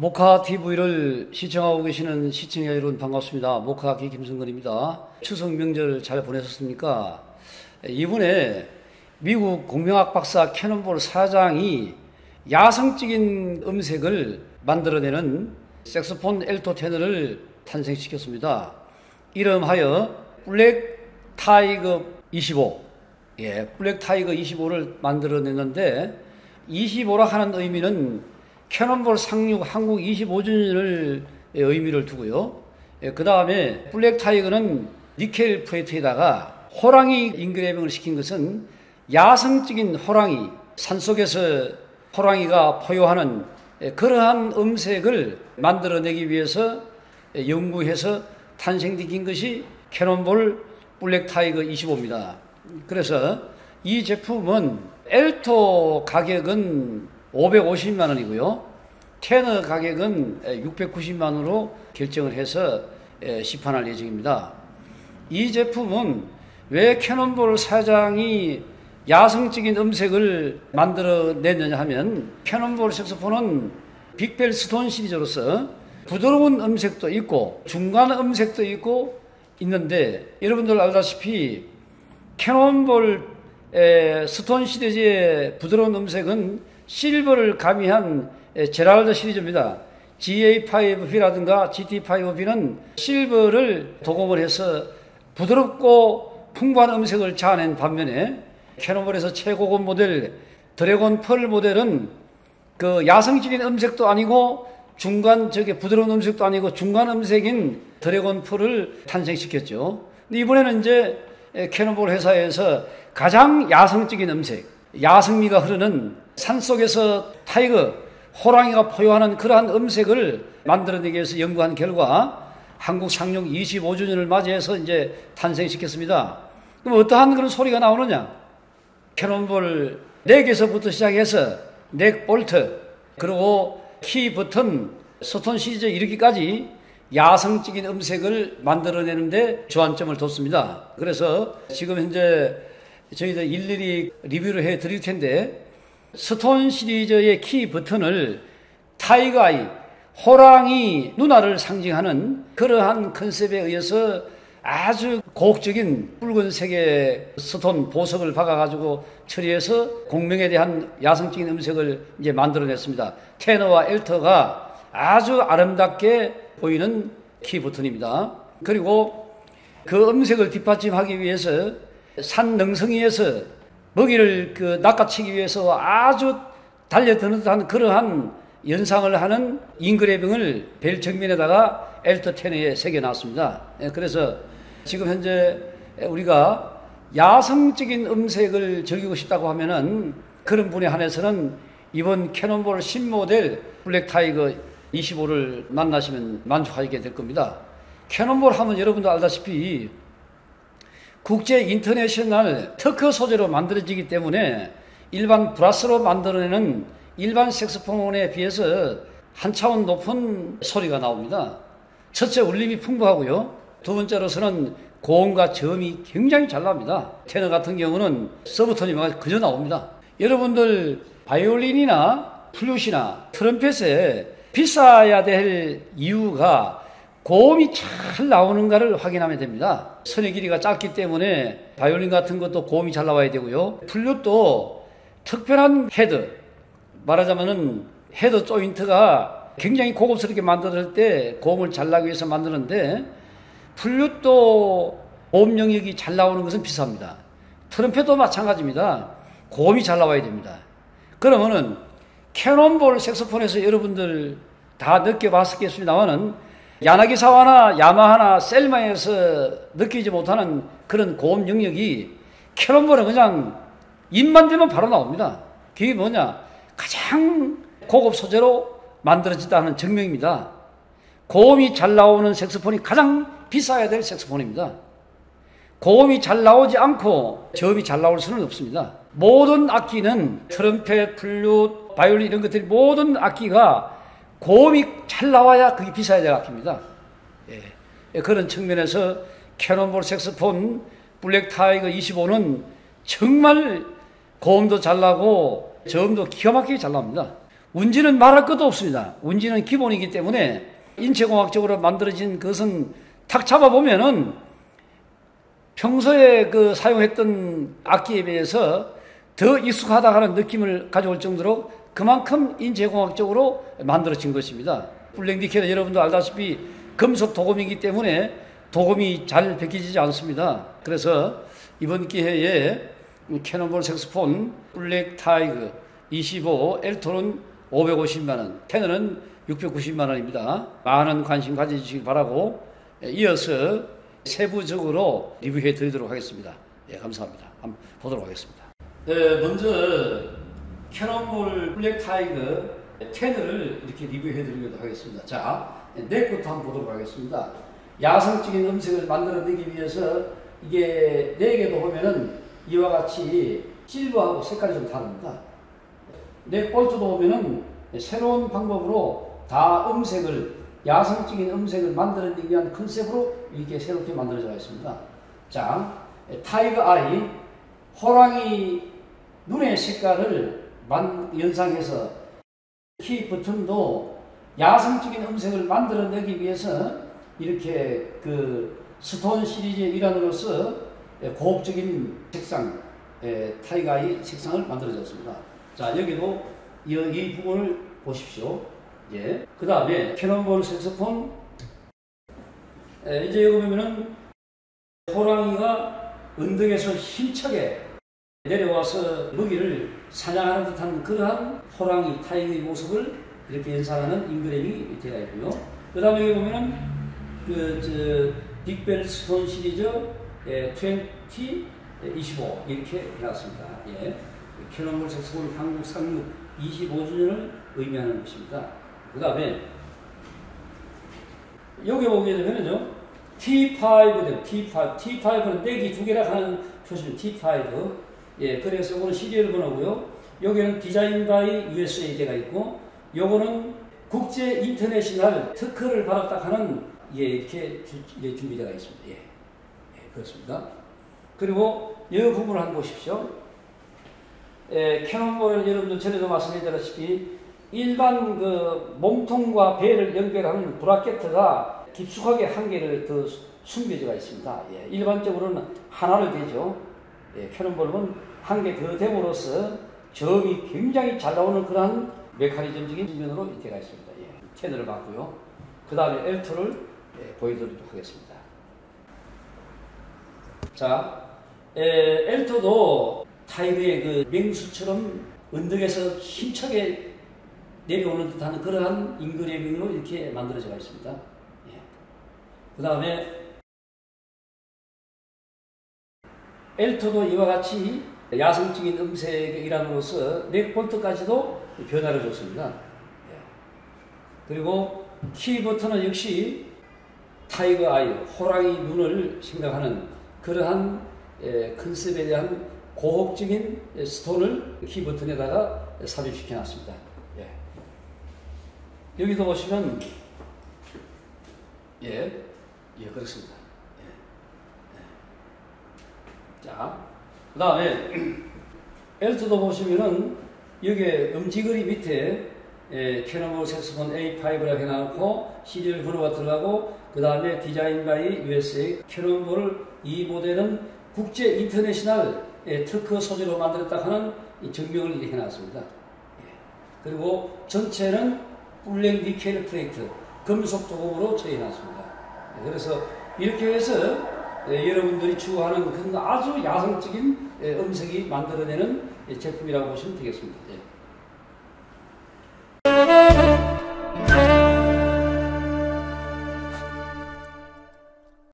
모카 TV를 시청하고 계시는 시청자 여러분 반갑습니다. 모카 기 김승근입니다. 추석 명절 잘 보내셨습니까? 이번에 미국 공명학 박사 캐논볼 사장이 야성적인 음색을 만들어내는 색소폰 엘토 테너를 탄생시켰습니다. 이름하여 블랙 타이거 25. 예, 블랙 타이거 25를 만들어냈는데 25라 하는 의미는 캐논볼 상륙 한국 25주년을 의미를 두고요. 예, 그 다음에 블랙 타이거는 니켈 plate에다가 호랑이 engraving을 시킨 것은 야성적인 호랑이, 산속에서 호랑이가 포효하는 예, 그러한 음색을 만들어내기 위해서 연구해서 탄생된 것이 캐논볼 블랙 타이거 25입니다. 그래서 이 제품은 엘토 가격은 550만 원이고요. 테너 가격은 690만 원으로 결정을 해서 시판할 예정입니다. 이 제품은 왜 캐논볼 사장이 야성적인 음색을 만들어냈느냐 하면 캐논볼 색소폰은 빅벨 스톤 시리즈로서 부드러운 음색도 있고 중간 음색도 있고 있는데 여러분들 알다시피 캐논볼 스톤 시리즈의 부드러운 음색은 실버를 가미한 제랄드 시리즈입니다. GA5B라든가 GT5B는 실버를 도금을 해서 부드럽고 풍부한 음색을 자아낸 반면에 캐논볼에서 최고급 모델 드래곤 펄 모델은 그 야성적인 음색도 아니고 중간 저게 부드러운 음색도 아니고 중간 음색인 드래곤 펄을 탄생시켰죠. 이번에는 이제 캐논볼 회사에서 가장 야성적인 음색, 야성미가 흐르는 산속에서 tiger, 호랑이가 포효하는 그러한 음색을 만들어내기 위해서 연구한 결과 한국 상륙 25주년을 맞이해서 이제 탄생시켰습니다. 그럼 어떠한 그런 소리가 나오느냐? 캐논볼 neck에서부터 시작해서 neck 볼트, 그리고 키 버튼, 스톤 시리즈 이르기까지 야성적인 음색을 만들어내는데 주안점을 뒀습니다. 그래서 지금 현재 저희들 일일이 리뷰를 해 드릴 텐데 스톤 시리즈의 키 버튼을 tiger eye, 호랑이 눈알을 상징하는 그러한 컨셉에 의해서 아주 고혹적인 붉은색의 스톤 보석을 박아가지고 처리해서 공명에 대한 야성적인 음색을 이제 만들어냈습니다. 테너와 엘터가 아주 아름답게 보이는 키 버튼입니다. 그리고 그 음색을 뒷받침하기 위해서 산 능성이에서 먹이를 그 낚아채기 위해서 아주 달려드는 듯한 그러한 연상을 하는 인그레빙을 벨 정면에다가 엘터 테너에 새겨놨습니다. 예, 그래서 지금 현재 우리가 야성적인 음색을 즐기고 싶다고 하면은 그런 분에 한해서는 이번 Cannonball 신모델 Black Tiger 25를 만나시면 만족하게 될 겁니다. Cannonball 하면 여러분도 알다시피 국제 international 특허 소재로 만들어지기 때문에 일반 브라스로 만들어내는 일반 색소폰에 비해서 한 차원 높은 소리가 나옵니다. 첫째 울림이 풍부하고요. 두 번째로서는 고음과 저음이 굉장히 잘 납니다. 테너 같은 경우는 subtone이 그저 나옵니다. 여러분들 바이올린이나 플룻이나 트럼펫에 비싸야 될 이유가 고음이 잘 나오는가를 확인하면 됩니다. 선의 길이가 짧기 때문에 바이올린 같은 것도 고음이 잘 나와야 되고요. 플룻도 특별한 head, 말하자면은 head joint가 굉장히 고급스럽게 만들 때 고음을 잘 나기 위해서 만드는데 플룻도 고음 영역이 잘 나오는 것은 비쌉니다. 트럼펫도 마찬가지입니다. 고음이 잘 나와야 됩니다. 그러면은 캐논볼 색소폰에서 여러분들 다 느껴봤겠습니다만은 야나기사와나 야마하나 셀마에서 느끼지 못하는 그런 고음 영역이 캐논볼은 그냥 입만 대면 바로 나옵니다. 그게 뭐냐? 가장 고급 소재로 만들어졌다는 증명입니다. 고음이 잘 나오는 색소폰이 가장 비싸야 될 색소폰입니다. 고음이 잘 나오지 않고 저음이 잘 나올 수는 없습니다. 모든 악기는 트럼펫, 플룻, 바이올린 이런 것들이 모든 악기가 고음이 잘 나와야 그게 비싸야 될 악기입니다. 예. 예 그런 측면에서 Cannonball 색스폰 Black Tiger 25는 정말 고음도 잘 나고 저음도 기가 막히게 잘 납니다. 운지는 말할 것도 없습니다. 운지는 기본이기 때문에 인체공학적으로 만들어진 것은 탁 잡아보면은 평소에 그 사용했던 악기에 비해서 더 익숙하다 하는 느낌을 가져올 정도로 그만큼 인체공학적으로 만들어진 것입니다. 블랙니켈은 여러분도 알다시피 금속 도금이기 때문에 도금이 잘 벗겨지지 않습니다. 그래서 이번 기회에 Cannonball 색스폰 Black Tiger 25 알토는 550만원, 테너는 690만원입니다. 많은 관심 가져주시기 바라고 이어서 세부적으로 리뷰해 드리도록 하겠습니다. 예, 감사합니다. 한번 보도록 하겠습니다. 네, 먼저 Cannonball Black Tiger 테너를 이렇게 리뷰해 드리도록 하겠습니다. 자, neck부터 한번 보도록 하겠습니다. 야성적인 음색을 만들어내기 위해서 이게 neck도 보면은 이와 같이 실버하고 색깔이 좀 다릅니다. neck 볼트도 보면은 새로운 방법으로 다 음색을 야성적인 음색을 만들어내기 위한 컨셉으로 이렇게 새롭게 만들어져 있습니다. 자, tiger eye 호랑이 눈의 색깔을 만, 연상해서 키 버튼도 야성적인 음색을 만들어내기 위해서 이렇게 그 stone 시리즈의 일환으로서 고급적인 색상, tiger의 색상을 만들어졌습니다. 자, 여기도 이, 이 부분을 보십시오. 예. 그 다음에 Cannonball 색소폰. 이제 여기 보면은 호랑이가 언덕에서 힘차게 내려와서 먹이를 사냥하는 듯한 그러한 호랑이 tiger의 모습을 이렇게 연상하는 인그램이 되어 있고요. 그 다음에 여기 보면은 그, 저, big bell stone 시리즈 예, 20, 25 이렇게 해놨습니다. 예. Cannonball 색소폰 한국 상륙 25주년을 의미하는 것입니다. 그 다음에 여기 보게 되면요. T5는 T5, T5는 떼기 두 개라 하는 표시는 T5. 예, 그래서 이거는 serial 번호고요. 여기는 design by USA가 있고, 요거는 국제 international 특허를 받았다 하는 예, 이렇게 주, 예, 준비되어 있습니다. 예. 예, 그렇습니다. 그리고 이 부분을 한번 보십시오. 예, Cannonball은 여러분들 전에도 말씀드렸다시피 일반 그 몸통과 벨을 연결하는 bracket가 깊숙하게 한 개를 더 숨겨져 있습니다. 예, 일반적으로는 하나를 대죠. 예, Cannonball은 한 개 더 됨으로써 저음이 굉장히 잘 나오는 그러한 메커니즘적인 면으로 되어 있습니다. 예, 테너를 봤고요. 그 다음에 알토를 예, 보여드리도록 하겠습니다. 자, 에, 알토도 tiger의 그 맹수처럼 언덕에서 힘차게 내려오는 듯한 그러한 engraving으로 이렇게 만들어져 있습니다. 예. 그 다음에 알토도 이와 같이 야성적인 음색의 일환으로서 neck볼트까지도 변화를 줬습니다. 예. 그리고 키 버튼은 역시 tiger eye, 호랑이 눈을 생각하는 그러한 예, 컨셉에 대한 고혹적인 stone을 키 버튼에다가 삽입시켜 놨습니다. 예. 여기도 보시면 예, 예 그렇습니다. 예. 예. 자, 그 다음에 알토도 보시면은 여기에 엄지걸이 밑에 예, Cannonball 색스폰 A5라고 해놓고 serial 번호가 들어가고 그 다음에 design by USA Cannonball 이 모델은 국제 international 예, 특허 소재로 만들었다 하는 증명을 해놨습니다. 예. 그리고 전체는 블랙 니켈 플레이트 금속 도금으로 처해놨습니다. 예, 그래서 이렇게 해서 예, 여러분들이 추구하는 그런 아주 야성적인 예, 음색이 만들어내는 제품이라고 보시면 되겠습니다. 예.